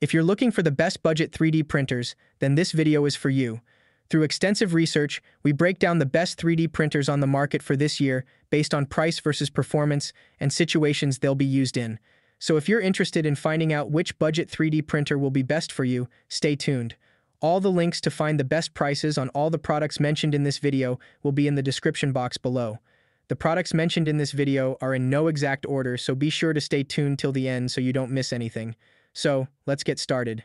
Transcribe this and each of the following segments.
If you're looking for the best budget 3D printers, then this video is for you. Through extensive research, we break down the best 3D printers on the market for this year based on price versus performance and situations they'll be used in. So if you're interested in finding out which budget 3D printer will be best for you, stay tuned. All the links to find the best prices on all the products mentioned in this video will be in the description box below. The products mentioned in this video are in no exact order, so be sure to stay tuned till the end so you don't miss anything. So, let's get started.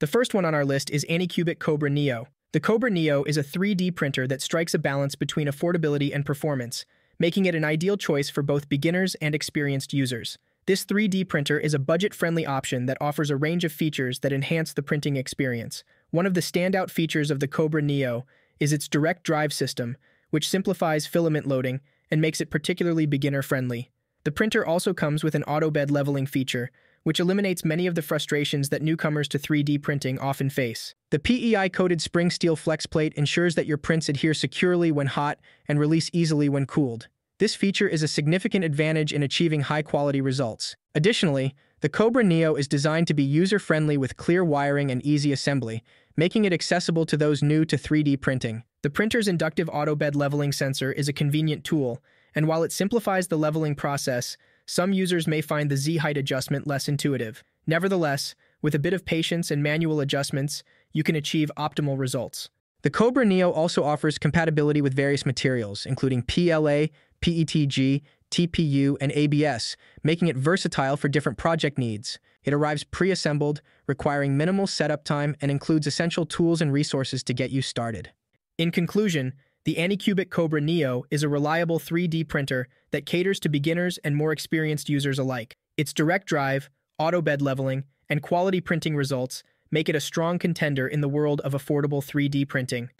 The first one on our list is Anycubic Kobra Neo. The Kobra Neo is a 3D printer that strikes a balance between affordability and performance, making it an ideal choice for both beginners and experienced users. This 3D printer is a budget-friendly option that offers a range of features that enhance the printing experience. One of the standout features of the Kobra Neo is its direct drive system, which simplifies filament loading and makes it particularly beginner-friendly. The printer also comes with an auto bed leveling feature, which eliminates many of the frustrations that newcomers to 3D printing often face. The PEI-coated spring steel flex plate ensures that your prints adhere securely when hot and release easily when cooled. This feature is a significant advantage in achieving high-quality results. Additionally, the Kobra Neo is designed to be user-friendly with clear wiring and easy assembly, making it accessible to those new to 3D printing. The printer's inductive auto bed leveling sensor is a convenient tool, and while it simplifies the leveling process, some users may find the Z-height adjustment less intuitive. Nevertheless, with a bit of patience and manual adjustments, you can achieve optimal results. The Kobra Neo also offers compatibility with various materials, including PLA, PETG, TPU, and ABS, making it versatile for different project needs. It arrives pre-assembled, requiring minimal setup time, and includes essential tools and resources to get you started. In conclusion, the Anycubic Kobra Neo is a reliable 3D printer that caters to beginners and more experienced users alike. Its direct drive, auto bed leveling, and quality printing results make it a strong contender in the world of affordable 3D printing.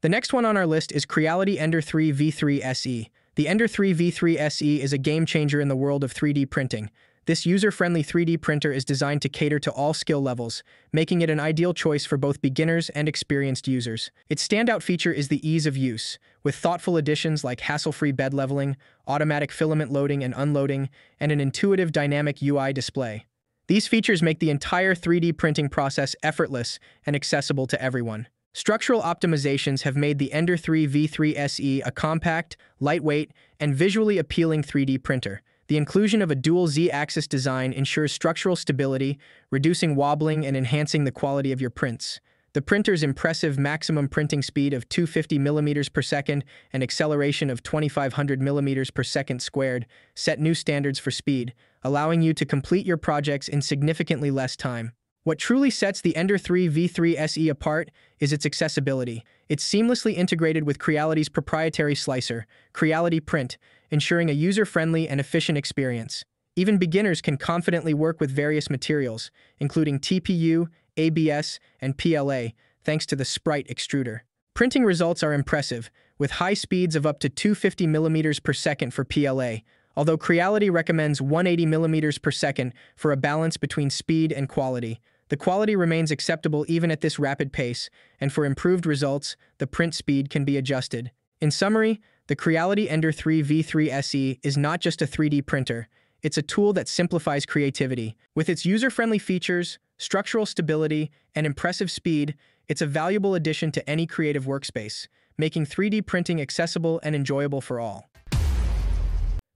The next one on our list is Creality Ender 3 V3 SE. The Ender 3 V3 SE is a game changer in the world of 3D printing. This user-friendly 3D printer is designed to cater to all skill levels, making it an ideal choice for both beginners and experienced users. Its standout feature is the ease of use, with thoughtful additions like hassle-free bed leveling, automatic filament loading and unloading, and an intuitive dynamic UI display. These features make the entire 3D printing process effortless and accessible to everyone. Structural optimizations have made the Ender 3 V3 SE a compact, lightweight, and visually appealing 3D printer. The inclusion of a dual Z-axis design ensures structural stability, reducing wobbling and enhancing the quality of your prints. The printer's impressive maximum printing speed of 250 mm per second and acceleration of 2500 mm per second squared set new standards for speed, allowing you to complete your projects in significantly less time. What truly sets the Ender 3 V3 SE apart is its accessibility. It's seamlessly integrated with Creality's proprietary slicer, Creality Print, ensuring a user-friendly and efficient experience. Even beginners can confidently work with various materials, including TPU, ABS, and PLA, thanks to the Sprite extruder. Printing results are impressive, with high speeds of up to 250 mm per second for PLA, although Creality recommends 180 mm per second for a balance between speed and quality. The quality remains acceptable even at this rapid pace, and for improved results, the print speed can be adjusted. In summary, the Creality Ender 3 V3 SE is not just a 3D printer, it's a tool that simplifies creativity. With its user-friendly features, structural stability, and impressive speed, it's a valuable addition to any creative workspace, making 3D printing accessible and enjoyable for all.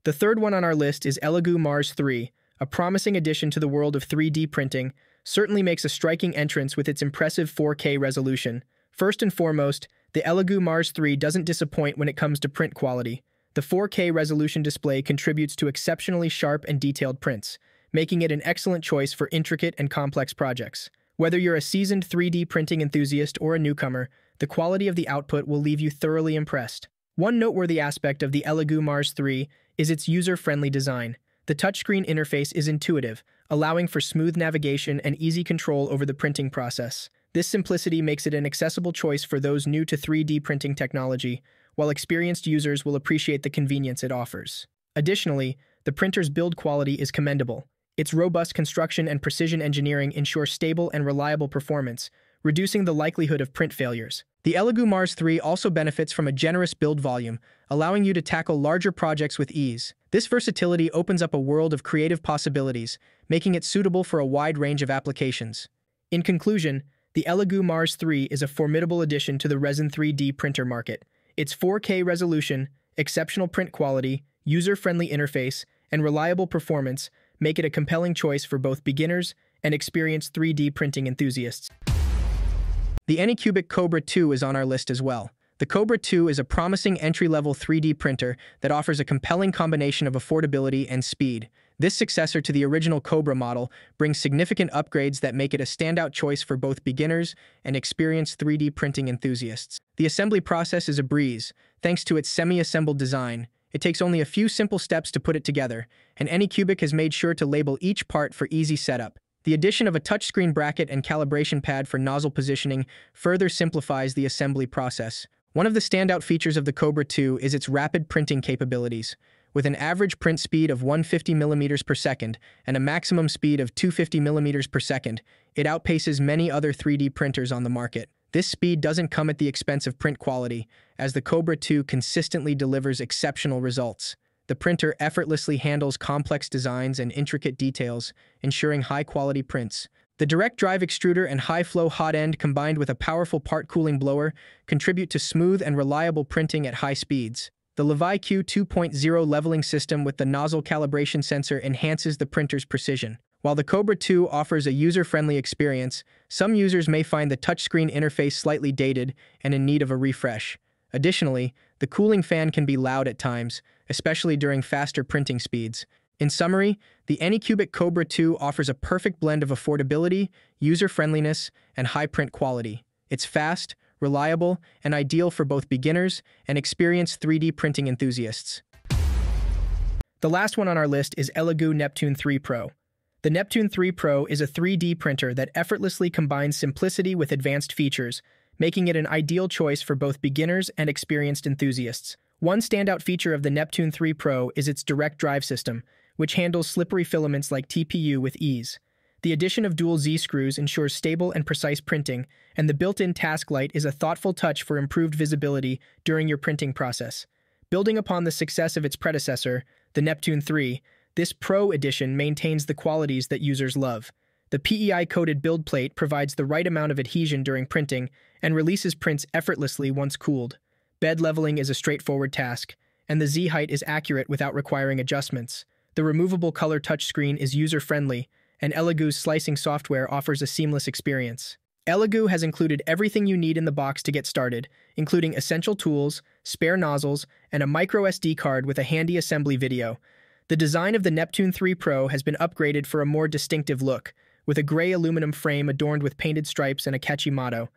The third one on our list is Elegoo Mars 3, a promising addition to the world of 3D printing, certainly makes a striking entrance with its impressive 4K resolution. First and foremost, the Elegoo Mars 3 doesn't disappoint when it comes to print quality. The 4K resolution display contributes to exceptionally sharp and detailed prints, making it an excellent choice for intricate and complex projects. Whether you're a seasoned 3D printing enthusiast or a newcomer, the quality of the output will leave you thoroughly impressed. One noteworthy aspect of the Elegoo Mars 3 is its user-friendly design. The touchscreen interface is intuitive, allowing for smooth navigation and easy control over the printing process. This simplicity makes it an accessible choice for those new to 3D printing technology, while experienced users will appreciate the convenience it offers. Additionally, the printer's build quality is commendable. Its robust construction and precision engineering ensure stable and reliable performance, reducing the likelihood of print failures. The Elegoo Mars 3 also benefits from a generous build volume, allowing you to tackle larger projects with ease. This versatility opens up a world of creative possibilities, making it suitable for a wide range of applications. In conclusion, the Elegoo Mars 3 is a formidable addition to the Resin 3D printer market. Its 4K resolution, exceptional print quality, user-friendly interface, and reliable performance make it a compelling choice for both beginners and experienced 3D printing enthusiasts. The Anycubic Kobra 2 is on our list as well. The Kobra 2 is a promising entry-level 3D printer that offers a compelling combination of affordability and speed. This successor to the original Kobra model brings significant upgrades that make it a standout choice for both beginners and experienced 3D printing enthusiasts. The assembly process is a breeze, thanks to its semi-assembled design. It takes only a few simple steps to put it together, and Anycubic has made sure to label each part for easy setup. The addition of a touchscreen bracket and calibration pad for nozzle positioning further simplifies the assembly process. One of the standout features of the Kobra 2 is its rapid printing capabilities. With an average print speed of 150 mm per second and a maximum speed of 250 mm per second, it outpaces many other 3D printers on the market. This speed doesn't come at the expense of print quality, as the Kobra 2 consistently delivers exceptional results. The printer effortlessly handles complex designs and intricate details, ensuring high-quality prints. The direct drive extruder and high-flow hot end combined with a powerful part cooling blower contribute to smooth and reliable printing at high speeds. The LeviQ 2.0 leveling system with the nozzle calibration sensor enhances the printer's precision. While the Kobra 2 offers a user-friendly experience, some users may find the touchscreen interface slightly dated and in need of a refresh. Additionally, the cooling fan can be loud at times, especially during faster printing speeds. In summary, the Anycubic Kobra 2 offers a perfect blend of affordability, user-friendliness, and high print quality. It's fast, reliable, and ideal for both beginners and experienced 3D printing enthusiasts. The last one on our list is Elegoo Neptune 3 Pro. The Neptune 3 Pro is a 3D printer that effortlessly combines simplicity with advanced features, making it an ideal choice for both beginners and experienced enthusiasts. One standout feature of the Neptune 3 Pro is its direct drive system, which handles slippery filaments like TPU with ease. The addition of dual Z-screws ensures stable and precise printing, and the built-in task light is a thoughtful touch for improved visibility during your printing process. Building upon the success of its predecessor, the Neptune 3, this Pro edition maintains the qualities that users love. The PEI-coated build plate provides the right amount of adhesion during printing and releases prints effortlessly once cooled. Bed leveling is a straightforward task, and the Z height is accurate without requiring adjustments. The removable color touchscreen is user-friendly, and Elegoo's slicing software offers a seamless experience. Elegoo has included everything you need in the box to get started, including essential tools, spare nozzles, and a microSD card with a handy assembly video. The design of the Neptune 3 Pro has been upgraded for a more distinctive look, with a gray aluminum frame adorned with painted stripes and a catchy motto.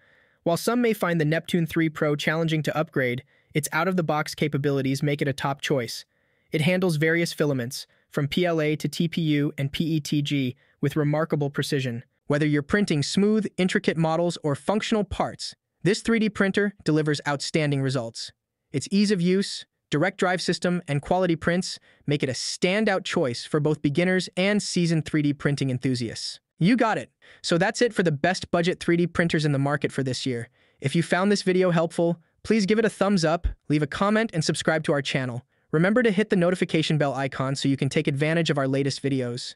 While some may find the Neptune 3 Pro challenging to upgrade, its out-of-the-box capabilities make it a top choice. It handles various filaments, from PLA to TPU and PETG, with remarkable precision. Whether you're printing smooth, intricate models or functional parts, this 3D printer delivers outstanding results. Its ease of use, direct drive system, and quality prints make it a standout choice for both beginners and seasoned 3D printing enthusiasts. You got it. So that's it for the best budget 3D printers in the market for this year. If you found this video helpful, please give it a thumbs up, leave a comment, and subscribe to our channel. Remember to hit the notification bell icon so you can take advantage of our latest videos.